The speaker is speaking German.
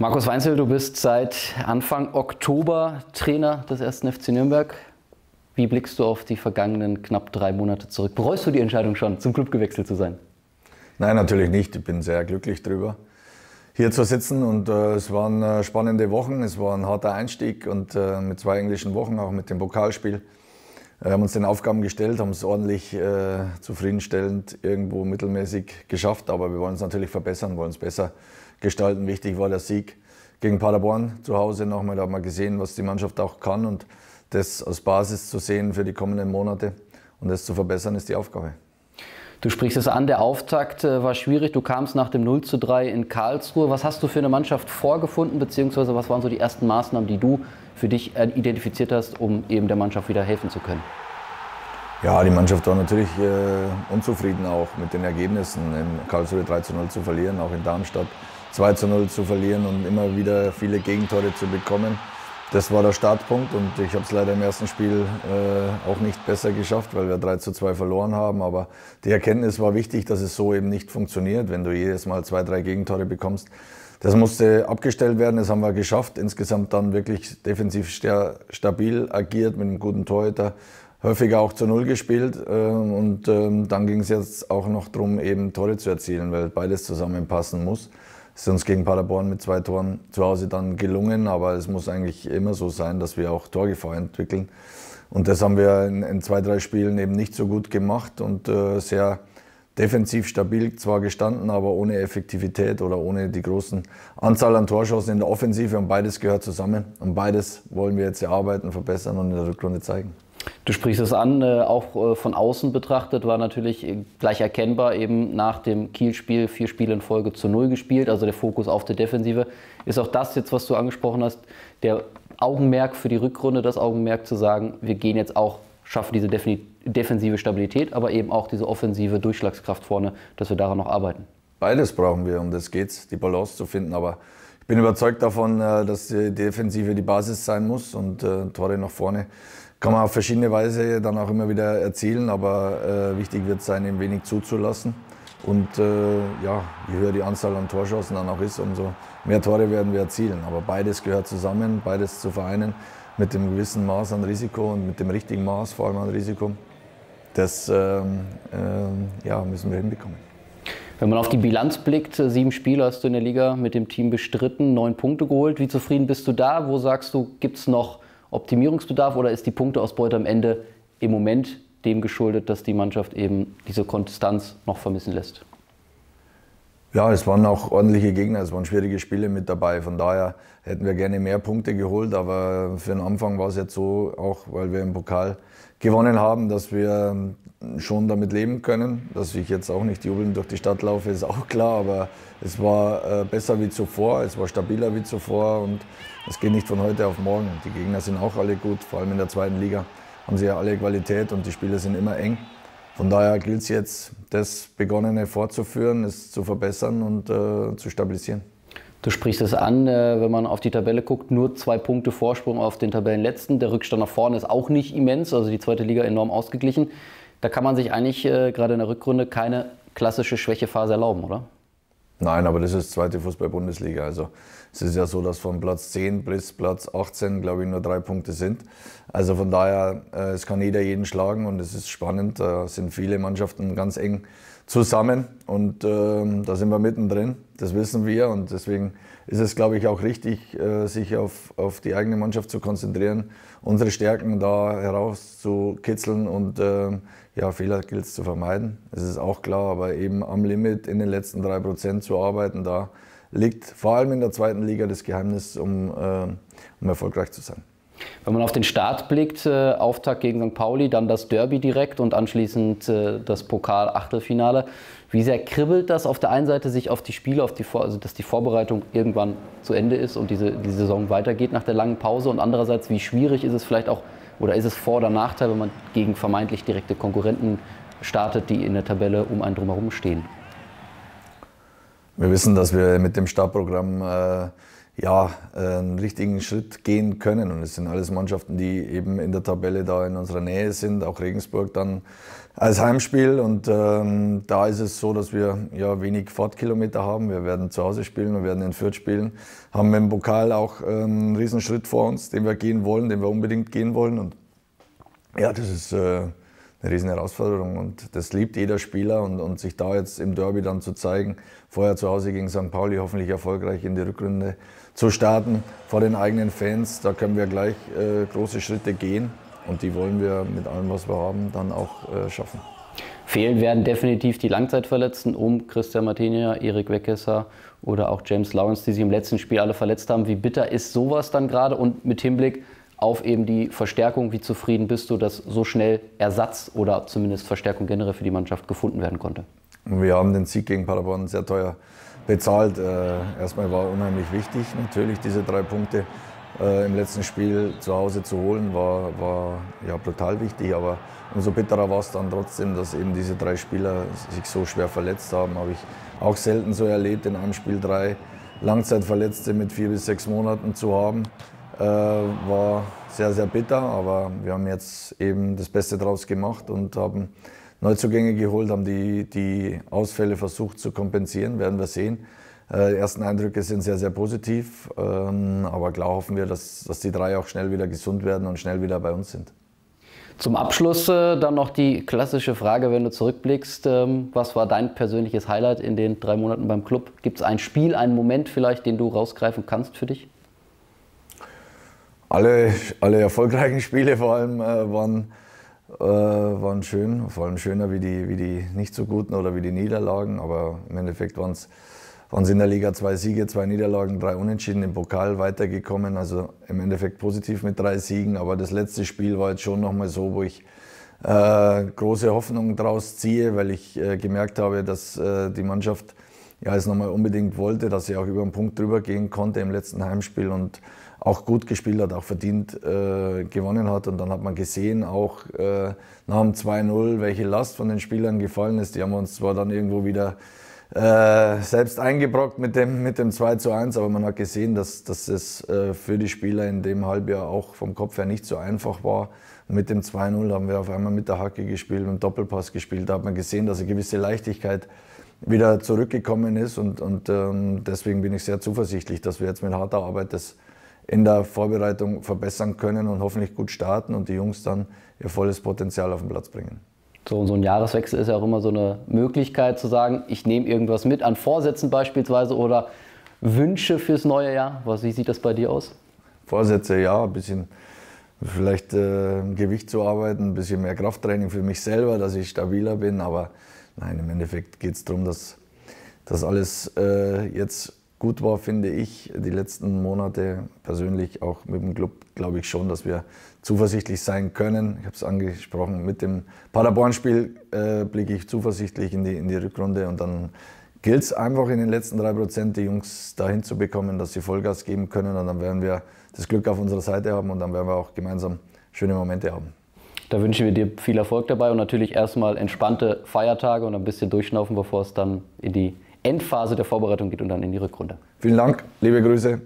Markus Weinzel, du bist seit Anfang Oktober Trainer des 1. FC Nürnberg. Wie blickst du auf die vergangenen knapp drei Monate zurück? Bereust du die Entscheidung schon, zum Club gewechselt zu sein? Nein, natürlich nicht. Ich bin sehr glücklich darüber, hier zu sitzen. Und äh, es waren äh, spannende Wochen. Es war ein harter Einstieg und äh, mit zwei englischen Wochen, auch mit dem Pokalspiel. Wir haben uns den Aufgaben gestellt, haben es ordentlich äh, zufriedenstellend irgendwo mittelmäßig geschafft. Aber wir wollen es natürlich verbessern, wollen es besser gestalten. Wichtig war der Sieg gegen Paderborn zu Hause nochmal. Da haben wir gesehen, was die Mannschaft auch kann und das als Basis zu sehen für die kommenden Monate und das zu verbessern ist die Aufgabe. Du sprichst es an, der Auftakt äh, war schwierig. Du kamst nach dem 0 zu 3 in Karlsruhe. Was hast du für eine Mannschaft vorgefunden, beziehungsweise was waren so die ersten Maßnahmen, die du für dich äh, identifiziert hast, um eben der Mannschaft wieder helfen zu können? Ja, die Mannschaft war natürlich äh, unzufrieden auch mit den Ergebnissen. In Karlsruhe 3 zu 0 zu verlieren, auch in Darmstadt 2 zu 0 zu verlieren und immer wieder viele Gegentore zu bekommen. Das war der Startpunkt und ich habe es leider im ersten Spiel äh, auch nicht besser geschafft, weil wir 3 zu 2 verloren haben. Aber die Erkenntnis war wichtig, dass es so eben nicht funktioniert, wenn du jedes Mal zwei, drei Gegentore bekommst. Das musste abgestellt werden, das haben wir geschafft. Insgesamt dann wirklich defensiv stabil agiert mit einem guten Torhüter, häufiger auch zu Null gespielt. Äh, und ähm, dann ging es jetzt auch noch darum, eben Tore zu erzielen, weil beides zusammenpassen muss ist uns gegen Paderborn mit zwei Toren zu Hause dann gelungen, aber es muss eigentlich immer so sein, dass wir auch Torgefahr entwickeln. Und das haben wir in, in zwei, drei Spielen eben nicht so gut gemacht und äh, sehr defensiv stabil zwar gestanden, aber ohne Effektivität oder ohne die großen Anzahl an Torschancen in der Offensive. Und beides gehört zusammen. Und beides wollen wir jetzt erarbeiten, verbessern und in der Rückrunde zeigen. Du sprichst es an, äh, auch äh, von außen betrachtet war natürlich gleich erkennbar, eben nach dem Kiel-Spiel vier Spiele in Folge zu null gespielt, also der Fokus auf der Defensive. Ist auch das jetzt, was du angesprochen hast, der Augenmerk für die Rückrunde, das Augenmerk zu sagen, wir gehen jetzt auch, schaffen diese defensive Stabilität, aber eben auch diese offensive Durchschlagskraft vorne, dass wir daran noch arbeiten? Beides brauchen wir, um das geht's, die Balance zu finden, aber ich bin überzeugt davon, äh, dass die Defensive die Basis sein muss und Tore nach vorne kann man auf verschiedene Weise dann auch immer wieder erzielen, aber äh, wichtig wird sein, ihm wenig zuzulassen. Und äh, ja, je höher die Anzahl an Torschancen dann auch ist, umso mehr Tore werden wir erzielen. Aber beides gehört zusammen, beides zu vereinen mit dem gewissen Maß an Risiko und mit dem richtigen Maß vor allem an Risiko. Das ähm, äh, ja, müssen wir hinbekommen. Wenn man auf die Bilanz blickt, sieben Spiele hast du in der Liga mit dem Team bestritten, neun Punkte geholt. Wie zufrieden bist du da? Wo sagst du, gibt es noch Optimierungsbedarf oder ist die Punkteausbeute am Ende im Moment dem geschuldet, dass die Mannschaft eben diese Konstanz noch vermissen lässt? Ja, es waren auch ordentliche Gegner, es waren schwierige Spiele mit dabei. Von daher hätten wir gerne mehr Punkte geholt, aber für den Anfang war es jetzt so, auch weil wir im Pokal gewonnen haben, dass wir schon damit leben können. Dass ich jetzt auch nicht jubelnd durch die Stadt laufe, ist auch klar, aber es war äh, besser wie zuvor, es war stabiler wie zuvor und es geht nicht von heute auf morgen. Die Gegner sind auch alle gut, vor allem in der zweiten Liga haben sie ja alle Qualität und die Spiele sind immer eng. Von daher gilt es jetzt, das Begonnene fortzuführen, es zu verbessern und äh, zu stabilisieren. Du sprichst es an, äh, wenn man auf die Tabelle guckt, nur zwei Punkte Vorsprung auf den Tabellenletzten. Der Rückstand nach vorne ist auch nicht immens, also die zweite Liga enorm ausgeglichen. Da kann man sich eigentlich äh, gerade in der Rückrunde keine klassische Schwächephase erlauben, oder? Nein, aber das ist zweite Fußball-Bundesliga. Also es ist ja so, dass von Platz 10 bis Platz 18, glaube ich, nur drei Punkte sind. Also von daher, äh, es kann jeder jeden schlagen und es ist spannend. Da sind viele Mannschaften ganz eng zusammen und äh, da sind wir mittendrin. Das wissen wir und deswegen ist es, glaube ich, auch richtig, äh, sich auf, auf die eigene Mannschaft zu konzentrieren, unsere Stärken da herauszukitzeln und äh, ja, Fehler gilt es zu vermeiden. Das ist auch klar, aber eben am Limit in den letzten drei Prozent zu arbeiten, da liegt vor allem in der zweiten Liga das Geheimnis, um, äh, um erfolgreich zu sein. Wenn man auf den Start blickt, äh, Auftakt gegen St. Pauli, dann das Derby direkt und anschließend äh, das Pokal-Achtelfinale. Wie sehr kribbelt das auf der einen Seite sich auf die Spiele, auf die also dass die Vorbereitung irgendwann zu Ende ist und diese, die Saison weitergeht nach der langen Pause? Und andererseits, wie schwierig ist es vielleicht auch oder ist es Vor- oder Nachteil, wenn man gegen vermeintlich direkte Konkurrenten startet, die in der Tabelle um einen drumherum stehen? Wir wissen, dass wir mit dem Startprogramm äh, ja, einen richtigen Schritt gehen können. Und es sind alles Mannschaften, die eben in der Tabelle da in unserer Nähe sind, auch Regensburg dann als Heimspiel. Und ähm, da ist es so, dass wir ja wenig Fahrtkilometer haben. Wir werden zu Hause spielen, wir werden in Fürth spielen, haben dem Pokal auch ähm, einen Riesenschritt vor uns, den wir gehen wollen, den wir unbedingt gehen wollen. Und ja, das ist äh, eine riesen Herausforderung und das liebt jeder Spieler und, und sich da jetzt im Derby dann zu zeigen, vorher zu Hause gegen St. Pauli hoffentlich erfolgreich in die Rückrunde zu starten vor den eigenen Fans, da können wir gleich äh, große Schritte gehen und die wollen wir mit allem, was wir haben, dann auch äh, schaffen. Fehlen werden definitiv die Langzeitverletzten um Christian Martinia, Erik Weckesser oder auch James Lawrence, die sich im letzten Spiel alle verletzt haben. Wie bitter ist sowas dann gerade und mit Hinblick auf eben die Verstärkung. Wie zufrieden bist du, dass so schnell Ersatz oder zumindest Verstärkung generell für die Mannschaft gefunden werden konnte? Wir haben den Sieg gegen Paderborn sehr teuer bezahlt. Äh, erstmal war unheimlich wichtig, natürlich diese drei Punkte äh, im letzten Spiel zu Hause zu holen, war, war ja, brutal wichtig. Aber umso bitterer war es dann trotzdem, dass eben diese drei Spieler sich so schwer verletzt haben. Habe ich auch selten so erlebt, in einem Spiel drei Langzeitverletzte mit vier bis sechs Monaten zu haben. Äh, war sehr, sehr bitter, aber wir haben jetzt eben das Beste draus gemacht und haben Neuzugänge geholt, haben die, die Ausfälle versucht zu kompensieren, werden wir sehen. Äh, die ersten Eindrücke sind sehr, sehr positiv, ähm, aber klar hoffen wir, dass, dass die drei auch schnell wieder gesund werden und schnell wieder bei uns sind. Zum Abschluss äh, dann noch die klassische Frage, wenn du zurückblickst, ähm, was war dein persönliches Highlight in den drei Monaten beim Club? Gibt es ein Spiel, einen Moment vielleicht, den du rausgreifen kannst für dich? Alle, alle erfolgreichen Spiele vor allem äh, waren, äh, waren schön, vor allem schöner wie die, wie die nicht so guten oder wie die Niederlagen, aber im Endeffekt waren es in der Liga zwei Siege, zwei Niederlagen, drei Unentschieden im Pokal weitergekommen, also im Endeffekt positiv mit drei Siegen, aber das letzte Spiel war jetzt schon nochmal so, wo ich äh, große Hoffnungen daraus ziehe, weil ich äh, gemerkt habe, dass äh, die Mannschaft ja, es nochmal unbedingt wollte, dass sie auch über einen Punkt drüber gehen konnte im letzten Heimspiel und auch gut gespielt hat, auch verdient äh, gewonnen hat. Und dann hat man gesehen, auch äh, nach dem 2-0, welche Last von den Spielern gefallen ist. Die haben uns zwar dann irgendwo wieder äh, selbst eingebrockt mit dem, mit dem 2 1, aber man hat gesehen, dass, dass es äh, für die Spieler in dem Halbjahr auch vom Kopf her nicht so einfach war. Und mit dem 2-0 haben wir auf einmal mit der Hacke gespielt und Doppelpass gespielt. Da hat man gesehen, dass eine gewisse Leichtigkeit wieder zurückgekommen ist und, und ähm, deswegen bin ich sehr zuversichtlich, dass wir jetzt mit harter Arbeit das in der Vorbereitung verbessern können und hoffentlich gut starten und die Jungs dann ihr volles Potenzial auf den Platz bringen. So, so ein Jahreswechsel ist ja auch immer so eine Möglichkeit zu sagen, ich nehme irgendwas mit an Vorsätzen beispielsweise oder Wünsche fürs neue Jahr. Was, wie sieht das bei dir aus? Vorsätze, ja, ein bisschen vielleicht äh, Gewicht zu arbeiten, ein bisschen mehr Krafttraining für mich selber, dass ich stabiler bin. Aber nein, im Endeffekt geht es darum, dass das alles äh, jetzt gut war, finde ich, die letzten Monate persönlich auch mit dem Club, glaube ich schon, dass wir zuversichtlich sein können. Ich habe es angesprochen, mit dem Paderborn-Spiel äh, blicke ich zuversichtlich in die, in die Rückrunde und dann gilt es einfach in den letzten drei Prozent die Jungs dahin zu bekommen, dass sie Vollgas geben können und dann werden wir das Glück auf unserer Seite haben und dann werden wir auch gemeinsam schöne Momente haben. Da wünschen wir dir viel Erfolg dabei und natürlich erstmal entspannte Feiertage und ein bisschen durchschnaufen, bevor es dann in die Endphase der Vorbereitung geht und dann in die Rückrunde. Vielen Dank, liebe Grüße.